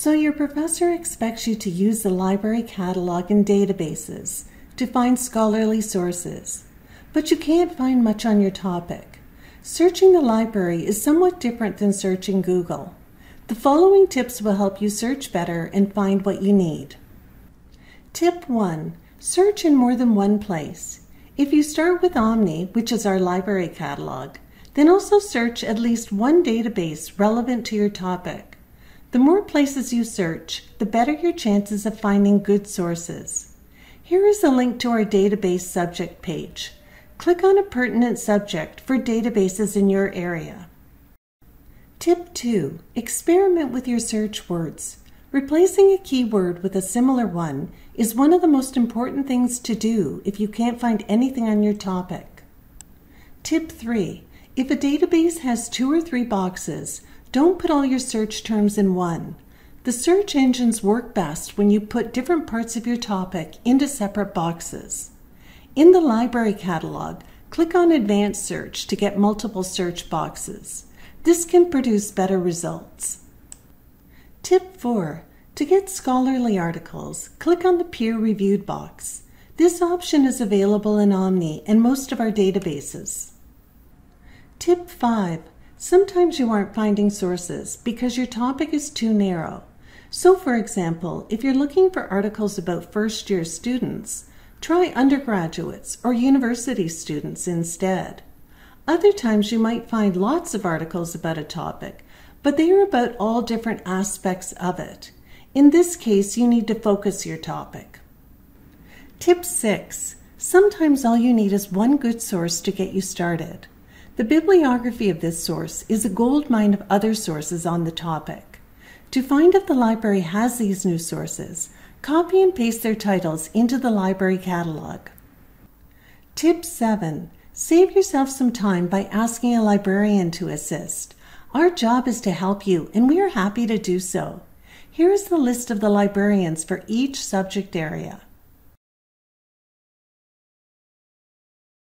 So your professor expects you to use the library catalog and databases to find scholarly sources, but you can't find much on your topic. Searching the library is somewhat different than searching Google. The following tips will help you search better and find what you need. Tip 1. Search in more than one place. If you start with Omni, which is our library catalog, then also search at least one database relevant to your topic. The more places you search, the better your chances of finding good sources. Here is a link to our database subject page. Click on a pertinent subject for databases in your area. Tip 2. Experiment with your search words. Replacing a keyword with a similar one is one of the most important things to do if you can't find anything on your topic. Tip 3. If a database has two or three boxes, don't put all your search terms in one. The search engines work best when you put different parts of your topic into separate boxes. In the library catalog, click on Advanced Search to get multiple search boxes. This can produce better results. Tip 4. To get scholarly articles, click on the Peer Reviewed box. This option is available in Omni and most of our databases. Tip 5. Sometimes you aren't finding sources because your topic is too narrow. So, for example, if you're looking for articles about first year students, try undergraduates or university students instead. Other times you might find lots of articles about a topic, but they are about all different aspects of it. In this case, you need to focus your topic. Tip 6. Sometimes all you need is one good source to get you started. The bibliography of this source is a goldmine of other sources on the topic. To find if the library has these new sources, copy and paste their titles into the library catalog. Tip 7. Save yourself some time by asking a librarian to assist. Our job is to help you, and we are happy to do so. Here is the list of the librarians for each subject area.